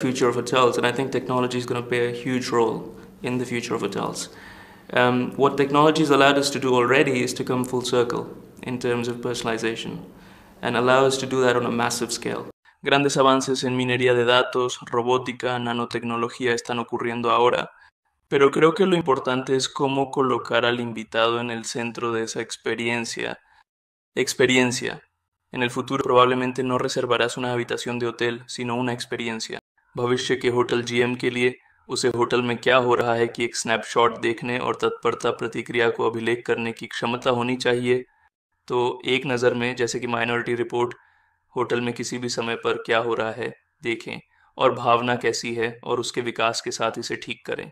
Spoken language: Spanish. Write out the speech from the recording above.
future of hotels, and I think technology is going to play a huge role in the future of hotels. Um, what technology has allowed us to do already is to come full circle in terms of personalization and allow us to do that on a massive scale. Grandes avances en minería de datos, robótica, nanotecnología están ocurriendo ahora, pero creo que lo importante es cómo colocar al invitado en el centro de esa experiencia. Experiencia. En el futuro probablemente no reservarás una habitación de hotel, sino una experiencia. भविष्य के hotel GM के लिए। उसे होटल में क्या हो रहा है कि एक स्नैपशॉट देखने और तत्परता प्रतिक्रिया को अभिलेख करने की क्षमता होनी चाहिए? तो एक नज़र में, जैसे कि माइनॉरिटी रिपोर्ट होटल में किसी भी समय पर क्या हो रहा है, देखें। और भावना कैसी है और उसके विकास के साथ इसे ठीक करें।